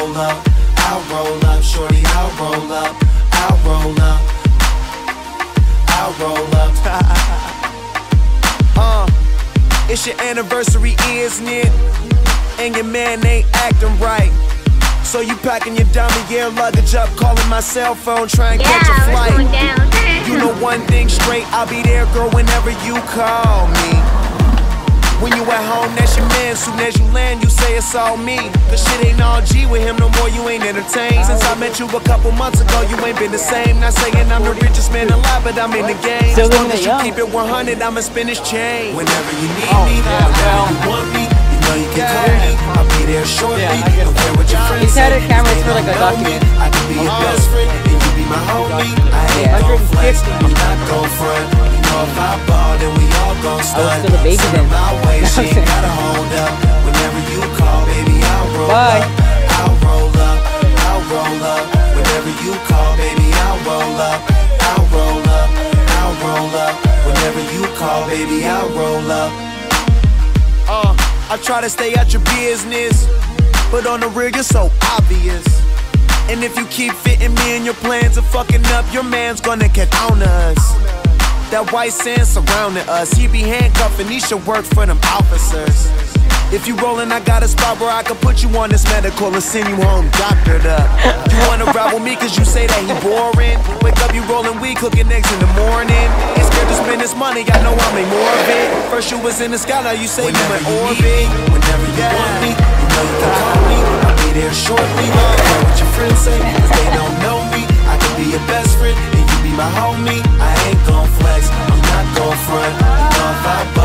roll up, I'll roll up, shorty, I'll roll up, I'll roll up, I'll roll up. uh, it's your anniversary, isn't it? And your man ain't acting right. So you packing your dummy air luggage up, calling my cell phone, trying to yeah, catch a flight. you know one thing straight, I'll be there, girl, whenever you call me. When you at home, that's your man. Soon as you land, you say it's all me. Cause shit ain't all G with him no more, you ain't entertained. Since I met you a couple months ago, you ain't been the same. Not saying I'm the richest man alive, but I'm in the game. Still as long as you keep it 100, I'ma spin his chain. Whenever you need Oh, me, yeah, whenever you want me, you know you can call me. I'll be there shortly. Yeah, I get Don't care what your friends He's had say, a camera for like don't a know document. I can be your oh. best friend, and you be my homie. I ain't gon' flex, I'm not gon' front. You know if I ball, then we all gon' stunt. still a baby then. my way, she ain't gotta hold up. Whenever you call, baby, I'll roll Bye. up. I'll roll up, I'll roll up. Whenever you call, baby, I'll roll up. I'll roll up, I'll roll up. Whenever you call, baby, I'll roll up. Uh, I try to stay out your business, but on the real, you're so obvious. And if you keep fitting me in your plans of fucking up, your man's gonna catch on us. That white sand surrounding us, he be handcuffing, he should work for them officers. If you rollin', I got a spot where I can put you on this medical and send you home doctored up. You wanna ride with me cause you say that he boring? Wake up, you rollin' weed, cooking eggs in the morning. Ain't scared to spend this money, I know I make more of it. First you was in the sky, now you say Whenever you in need orbit. whenever you want me, you know you can call me there shortly. I care what your friends say, cause they don't know me I can be your best friend, and you be my homie. I ain't gon' flex, I'm not gon' front. You know if I